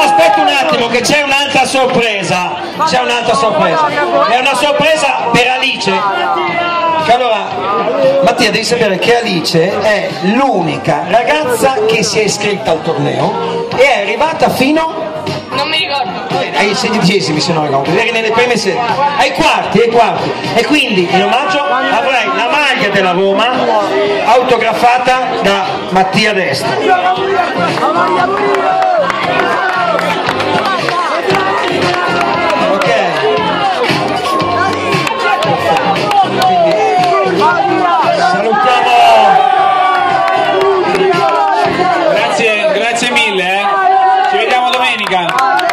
aspetta un attimo che c'è un'altra sorpresa. C'è un'altra sorpresa. È una sorpresa per Alice. Allora, Mattia devi sapere che Alice è l'unica ragazza che si è iscritta al torneo e è arrivata fino Non mi ricordo. ai sedicesimi se non ricordo, eri nelle prime sedi, ai quarti, ai quarti. E quindi in omaggio avrai la maglia della Roma autografata da Mattia Destra. Salutiamo! Grazie, grazie mille, eh. ci vediamo domenica!